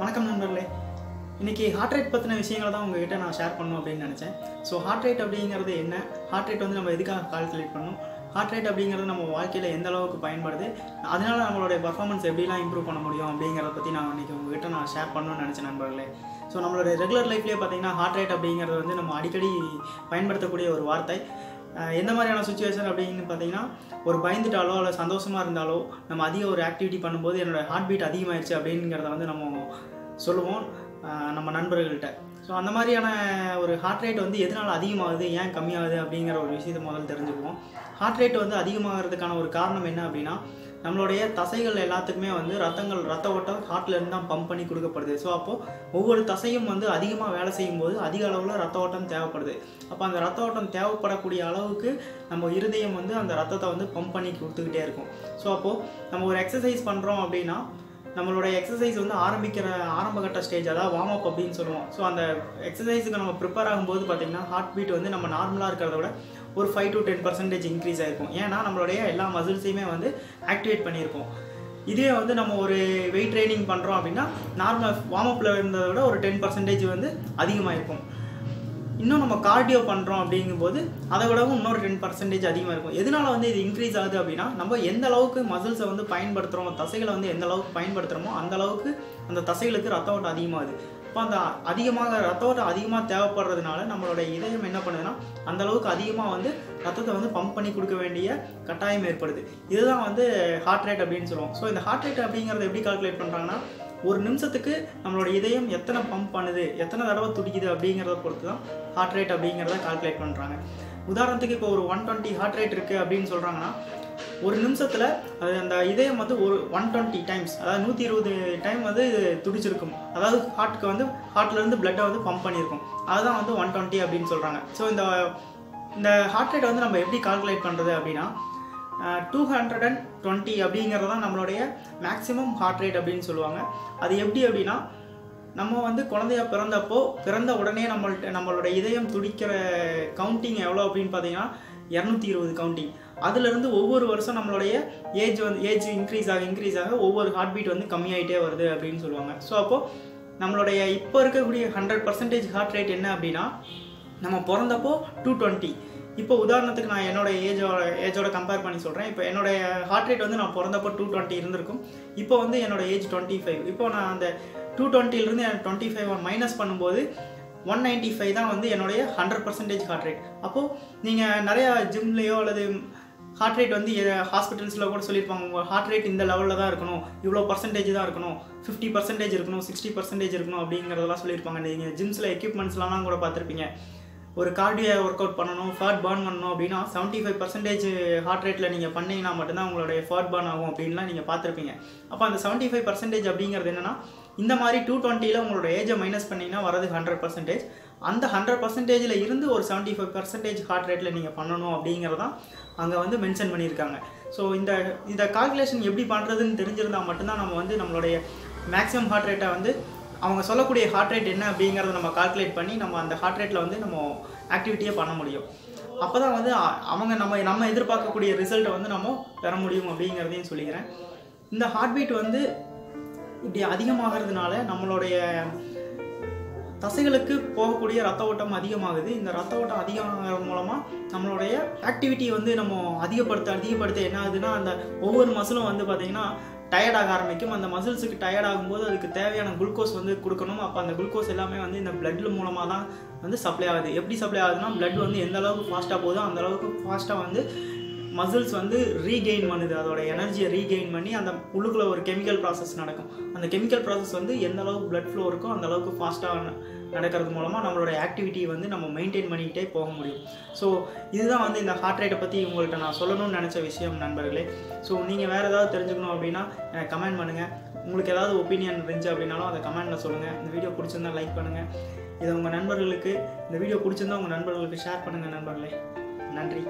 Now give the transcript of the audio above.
வணக்கம் நண்பர்களே. இன்றைக்கி ஹார்ட் ரேட் பற்றின விஷயங்களை தான் உங்ககிட்ட நான் ஷேர் பண்ணணும் அப்படின்னு நினச்சேன். ஸோ ஹார்ட் ரேட் அப்படிங்கிறது என்ன? ஹார்ட் ரேட் வந்து நம்ம எதுக்காக கால்குலேட் பண்ணணும்? ஹார்ட் ரேட் அப்படிங்கிறது நம்ம வாழ்க்கையில் எந்த அளவுக்கு பயன்படுது? அதனால் நம்மளுடைய பர்ஃபார்மன்ஸ் எப்படிலாம் இம்ப்ரூவ் பண்ண முடியும் அப்படிங்கிறத பற்றி நான் இன்னைக்கு உங்ககிட்ட நான் ஷேர் பண்ணணும்னு நினச்சேன் நண்பர்களே. ஸோ நம்மளுடைய ரெகுலர் லைஃப்லேயே பார்த்தீங்கன்னா ஹார்ட் ரேட் அப்படிங்கிறது வந்து நம்ம அடிக்கடி பயன்படுத்தக்கூடிய ஒரு வார்த்தை. எந்த மாதிரியான சுச்சுவேஷன் அப்படின்னு பார்த்தீங்கன்னா ஒரு பயந்துட்டாலோ இல்லை சந்தோஷமாக இருந்தாலோ நம்ம அதிக ஒரு ஆக்டிவிட்டி பண்ணும்போது என்னோட ஹார்ட் பீட் அதிகமாகிடுச்சு அப்படிங்கிறத வந்து நம்ம சொல்லுவோம் நம்ம நண்பர்கள்கிட்ட ஸோ அந்த மாதிரியான ஒரு ஹார்ட் ரேட் வந்து எதனால் அதிகமாகுது ஏன் கம்மியாகுது அப்படிங்கிற ஒரு விஷயத்தை முதல்ல தெரிஞ்சுக்குவோம். ஹார்ட் ரேட் வந்து அதிகமாகிறதுக்கான ஒரு காரணம் என்ன அப்படின்னா நம்மளுடைய தசைகள் எல்லாத்துக்குமே வந்து ரத்தங்கள் ரத்த ஓட்டம் ஹார்ட்லேருந்து தான் பம்ப் பண்ணி கொடுக்கப்படுது. ஸோ அப்போது ஒவ்வொரு தசையும் வந்து அதிகமாக வேலை செய்யும் போது அதிக அளவில் ரத்த ஓட்டம் தேவைப்படுது. அப்போ அந்த ரத்த ஓட்டம் தேவைப்படக்கூடிய அளவுக்கு நம்ம இருதயம் வந்து அந்த ரத்தத்தை வந்து பம்ப் பண்ணி கொடுத்துக்கிட்டே இருக்கும். ஸோ அப்போது நம்ம ஒரு எக்ஸசைஸ் பண்ணுறோம் அப்படின்னா நம்மளோட எக்ஸசைஸ் வந்து ஆரம்பிக்கிற ஆரம்பகட்ட ஸ்டேஜ் அதாவது வார்ம் அப் அப்படின்னு சொல்லுவோம். ஸோ அந்த எக்ஸசைஸுக்கு நம்ம ப்ரிப்பேர் ஆகும்போது பார்த்திங்கன்னா ஹார்ட் பீட் வந்து நம்ம நார்மலாக இருக்கிறத விட ஒரு five to ten percentage increase ஆகிருக்கும் ஏன்னா நம்மளுடைய எல்லா மசில்ஸையுமே வந்து ஆக்டிவேட் பண்ணியிருப்போம். இதே வந்து நம்ம ஒரு வெயிட் ட்ரைனிங் பண்ணுறோம் அப்படின்னா நார்மல் வார்ம் அப்பில் இருந்ததை விட ஒரு டென் பர்சன்டேஜ் வந்து அதிகமாக இருக்கும் இன்னும் நம்ம கார்டியோ பண்ணுறோம் அப்படிங்கும்போது அதை விடவும் இன்னொரு டென் பர்சன்டேஜ் அதிகமாக இருக்கும். எதனால வந்து இது இன்க்ரீஸ் ஆகுது அப்படின்னா நம்ம எந்த அளவுக்கு மசில்ஸை வந்து பயன்படுத்துகிறோம் தசைகளை வந்து எந்த அளவுக்கு பயன்படுத்துகிறோமோ அந்த அளவுக்கு அந்த தசைகளுக்கு ரத்த ஓட்டம் அதிகமாகுது. இப்போ அந்த அதிகமாக ரத்த ஓட்டம் அதிகமாக தேவைப்படுறதுனால நம்மளோட இதயம் என்ன பண்ணுதுன்னா அந்த அளவுக்கு அதிகமாக வந்து ரத்தத்தை வந்து பம்ப் பண்ணி கொடுக்க வேண்டிய கட்டாயம் ஏற்படுது. இதுதான் வந்து ஹார்ட் ரேட் அப்படின்னு சொல்லுவோம். ஸோ இந்த ஹார்ட் ரேட் அப்படிங்கிறத எப்படி கால்குலேட் பண்ணுறாங்கன்னா ஒரு நிமிஷத்துக்கு நம்மளோட இதயம் எத்தனை பம்ப் பண்ணுது எத்தனை தடவை துடிக்குது அப்படிங்கிறத பொறுத்து தான் ஹார்ட் ரேட் அப்படிங்கிறத கால்குலேட் பண்ணுறாங்க உதாரணத்துக்கு இப்போ ஒரு ஒன் டுவெண்ட்டி ஹார்ட் ரேட் இருக்குது அப்படின்னு சொல்கிறாங்கன்னா ஒரு நிமிஷத்தில் அது அந்த இதயம் வந்து ஒரு ஒன் டுவெண்ட்டி டைம்ஸ் அதாவது நூற்றி இருபது டைம் வந்து துடிச்சிருக்கும். அதாவது ஹார்ட்டுக்கு வந்து ஹார்ட்லேருந்து பிளட்டை வந்து பம்ப் பண்ணியிருக்கும். அதுதான் வந்து ஒன் டுவெண்ட்டி அப்படின்னு சொல்கிறாங்க ஸோ இந்த இந்த ஹார்ட் ரேட் வந்து நம்ம எப்படி கால்குலேட் பண்ணுறது அப்படின்னா டூ ஹண்ட்ரட் அண்ட் டுவெண்ட்டி அப்படிங்கிறது தான் நம்மளுடைய மேக்ஸிமம் ஹார்ட் ரேட் அப்படின்னு சொல்லுவாங்க. அது எப்படி அப்படின்னா நம்ம வந்து குழந்தைய பிறந்தப்போ பிறந்த உடனே நம்மள்ட்ட நம்மளோட இதயம் துடிக்கிற கவுண்டிங் எவ்வளோ அப்படின்னு பார்த்தீங்கன்னா இரநூத்தி இருபது கவுண்டிங் அதுலேருந்து ஒவ்வொரு வருஷம் நம்மளுடைய ஏஜ் வந்து ஏஜ் இன்க்ரீஸ் ஆக இன்க்ரீஸ் ஆக ஒவ்வொரு ஹார்ட் பீட் வந்து கம்மியாயிட்டே வருது அப்படின்னு சொல்லுவாங்க. ஸோ அப்போது நம்மளுடைய இப்போ இருக்கக்கூடிய ஹண்ட்ரட் பர்சன்டேஜ் ஹார்ட் ரேட் என்ன அப்படின்னா நம்ம பிறந்தப்போ டூ டுவெண்ட்டி இப்போ உதாரணத்துக்கு நான் என்னோட ஏஜோட ஏஜோட கம்பேர் பண்ணி சொல்கிறேன் இப்போ என்னோட ஹார்ட் ரேட் வந்து நான் பிறந்தப்போ டூ டுவெண்ட்டி இருந்திருக்கும். இப்போ வந்து என்னோட ஏஜ் டுவெண்ட்டி ஃபைவ் இப்போ நான் அந்த டூ டுவெண்ட்டிலேருந்து டுவெண்ட்டி ஃபைவ் மைனஸ் பண்ணும்போது ஒன் நைன்ட்டி ஃபைவ் தான் வந்து என்னுடைய ஹண்ட்ரட் பர்சன்டேஜ் ஹார்ட் ரேட் அப்போது நீங்கள் நிறையா ஜிம்லேயோ அல்லது ஹார்ட் ரேட் வந்து ஹாஸ்பிட்டல்ஸில் கூட சொல்லியிருப்பாங்க. உங்கள் ஹார்ட் ரேட் இந்த லெவலில் தான் இருக்கணும். இவ்வளோ பர்சன்டேஜ் தான் இருக்கணும். ஃபிஃப்டி பர்சன்டேஜ் இருக்கணும். சிக்ஸ்டி பர்சன்டேஜ் இருக்கணும் அப்படிங்கிறதெல்லாம் சொல்லியிருப்பாங்க. நீங்கள் ஜிம்ஸில் எக்யூப்மெண்ட்ஸ்லாம் கூட பார்த்துருப்பீங்க. ஒரு கார்டியோ ஒர்க் அவுட் பண்ணணும் ஃபேட் பர்ன் பண்ணணும் அப்படின்னா செவன்ட்டி ஃபைவ் பர்சன்டேஜ் ஹார்ட் ரேட்டில் நீங்கள் பண்ணீங்கன்னா மட்டும்தான் உங்களுடைய ஃபேட் பர்ன் ஆகும் அப்படின்லாம் நீங்கள் பார்த்துருப்பீங்க. அப்போ அந்த செவன்ட்டி ஃபைவ் பர்சன்டேஜ் அப்படிங்கிறது என்னென்னா இந்த மாதிரி டூ டுவெண்ட்டியில் உங்களோட ஏஜை மைனஸ் பண்ணிங்கன்னா வரது ஹண்ட்ரட் பர்சன்டேஜ் அந்த ஹண்ட்ரட் பர்சன்டேஜில் இருந்து ஒரு செவன்ட்டி ஃபைவ் பர்சன்டேஜ் ஹார்ட் ரேட்டில் நீங்கள் பண்ணணும் அப்படிங்கிறதான் அங்கே வந்து மென்ஷன் பண்ணியிருக்காங்க. ஸோ இந்த இந்த கால்குலேஷன் எப்படி பண்ணுறதுன்னு தெரிஞ்சிருந்தால் மட்டும்தான் நம்ம வந்து நம்மளுடைய மேக்ஸிமம் ஹார்ட் ரேட்டை வந்து அவங்க சொல்லக்கூடிய ஹார்ட் ரேட் என்ன அப்படிங்கிறத நம்ம கால்குலேட் பண்ணி நம்ம அந்த ஹார்ட் ரேட்டில் வந்து நம்ம ஆக்டிவிட்டியே பண்ண முடியும். அப்போ தான் வந்து அவங்க நம்ம நம்ம எதிர்பார்க்கக்கூடிய ரிசல்ட்டை வந்து நம்ம பெற முடியும் அப்படிங்கிறதையும் சொல்லிக்கிறேன். இந்த ஹார்ட் பீட் வந்து இப்படி அதிகமாகிறதுனால நம்மளுடைய தசைகளுக்கு போகக்கூடிய ரத்த ஓட்டம் அதிகமாகுது. இந்த ரத்த ஓட்டம் அதிகமாகிறது மூலமாக நம்மளுடைய ஆக்டிவிட்டி வந்து நம்ம அதிகப்படுத்த அதிகப்படுத்த என்ன ஆகுதுன்னா அந்த ஒவ்வொரு மசிலும் வந்து பார்த்திங்கன்னா டயர்டாக ஆரம்பிக்கும். அந்த மசில்ஸுக்கு டயர்ட் ஆகும்போது அதுக்கு தேவையான குளுக்கோஸ் வந்து கொடுக்கணும். அப்போ அந்த குளுக்கோஸ் எல்லாமே வந்து இந்த பிளட்ல மூலமாக தான் வந்து சப்ளை ஆகுது. எப்படி சப்ளை ஆகுதுன்னா பிளட் வந்து எந்த அளவுக்கு ஃபாஸ்ட்டாக போகுதோ அந்த அளவுக்கு ஃபாஸ்ட்டாக வந்து மசில்ஸ் வந்து ரீகெயின் பண்ணுது. அதோட எனர்ஜியை ரீகெயின் பண்ணி அந்த உள்ளுக்குள்ள ஒரு கெமிக்கல் ப்ராசஸ் நடக்கும். அந்த கெமிக்கல் ப்ராசஸ் வந்து எந்த அளவுக்கு பிளட் ஃப்ளோ இருக்கோ அந்த அளவுக்கு ஃபாஸ்ட்டாக நடக்கிறது மூலமாக நம்மளோட ஆக்டிவிட்டி வந்து நம்ம மெயின்டைன் பண்ணிக்கிட்டே போக முடியும். ஸோ இதுதான் வந்து இந்த ஹார்ட் ரேட்டை பற்றி உங்கள்கிட்ட நான் சொல்லணும்னு நினச்ச விஷயம் நண்பர்களே. ஸோ நீங்கள் வேறு ஏதாவது தெரிஞ்சுக்கணும் அப்படின்னா எனக்கு கமெண்ட் பண்ணுங்கள் உங்களுக்கு ஏதாவது ஒப்பீனியன் இருந்துச்சு அப்படின்னாலும் அதை கமெண்ட்டில் சொல்லுங்கள் இந்த வீடியோ பிடிச்சிருந்தா லைக் பண்ணுங்கள் இதை உங்கள் நண்பர்களுக்கு இந்த வீடியோ பிடிச்சிருந்தா உங்கள் நண்பர்களுக்கு ஷேர் பண்ணுங்கள் நண்பர்களே. நன்றி.